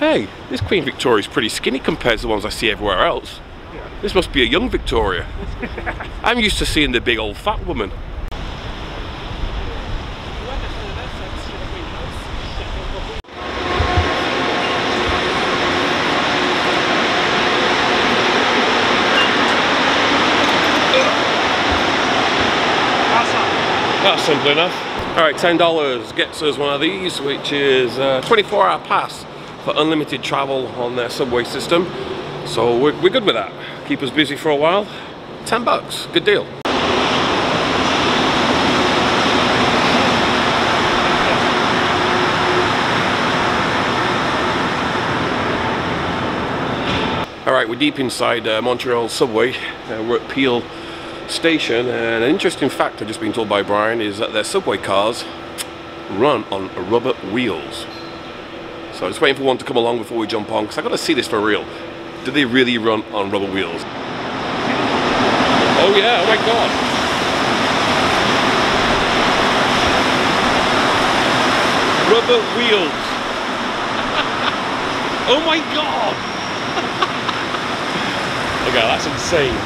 Hey, this Queen Victoria's pretty skinny compared to the ones I see everywhere else. This must be a young Victoria. I'm used to seeing the big old fat woman. That's simple enough. All right, $10 gets us one of these, which is a 24 hour pass for unlimited travel on their subway system. So we're, we're good with that. Keep us busy for a while. 10 bucks, good deal. All right, we're deep inside uh, Montreal subway. Uh, we're at Peel station and an interesting fact I've just been told by Brian is that their subway cars run on rubber wheels. So I'm just waiting for one to come along before we jump on because I got to see this for real. Do they really run on rubber wheels? Oh yeah, oh my god. Rubber wheels. oh my god. okay, that's insane.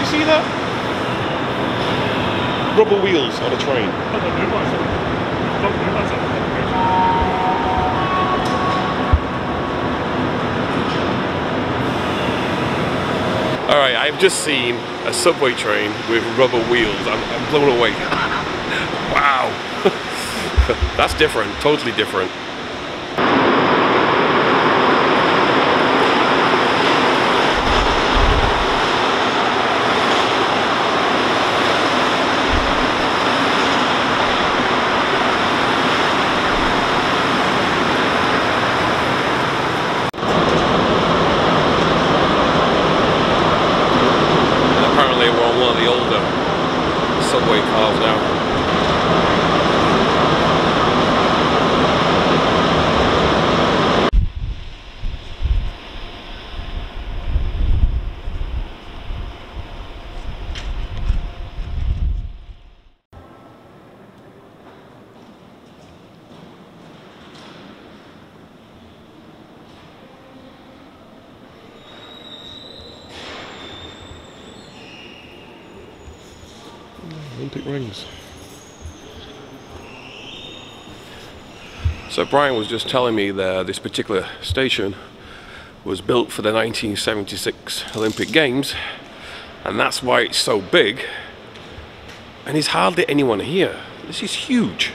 You see that? Rubber wheels on a train. Right, I've just seen a subway train with rubber wheels. I'm, I'm blown away. wow. That's different, totally different. And apparently we're on one of the older subway cars now. Olympic rings. So Brian was just telling me that this particular station was built for the 1976 Olympic Games and that's why it's so big and there's hardly anyone here. This is huge.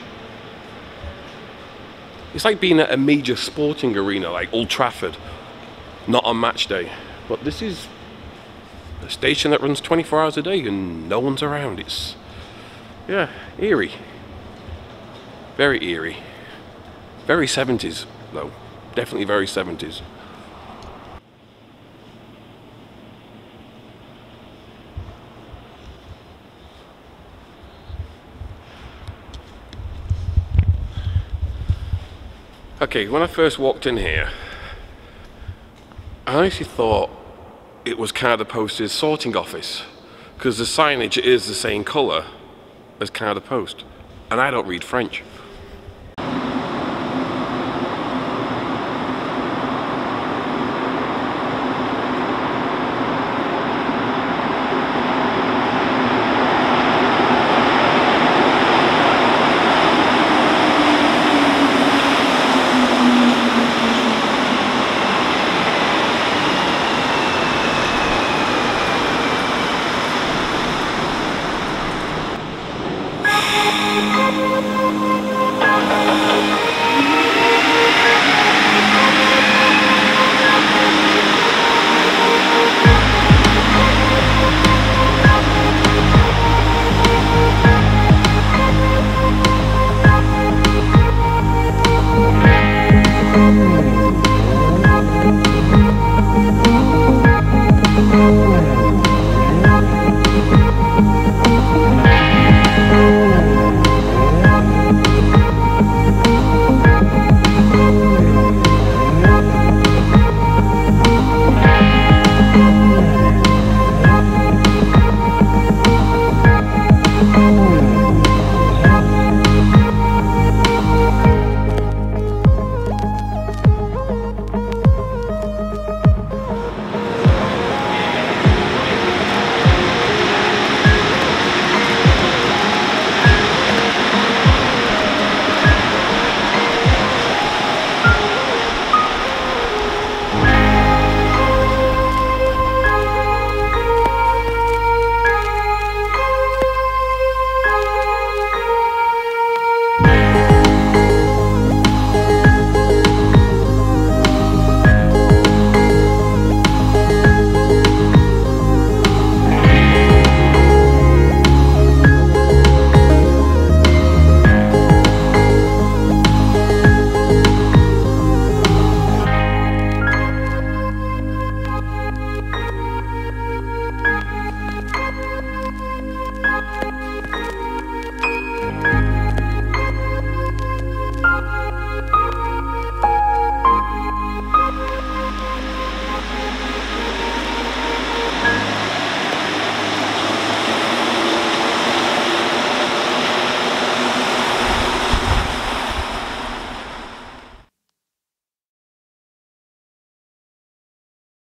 It's like being at a major sporting arena like Old Trafford, not on match day. But this is a station that runs 24 hours a day and no one's around. It's, yeah, eerie. Very eerie. Very 70s, though. Definitely very 70s. Okay, when I first walked in here, I honestly thought it was Canada Post's sorting office because the signage is the same colour as Canada Post, and I don't read French. Thank you.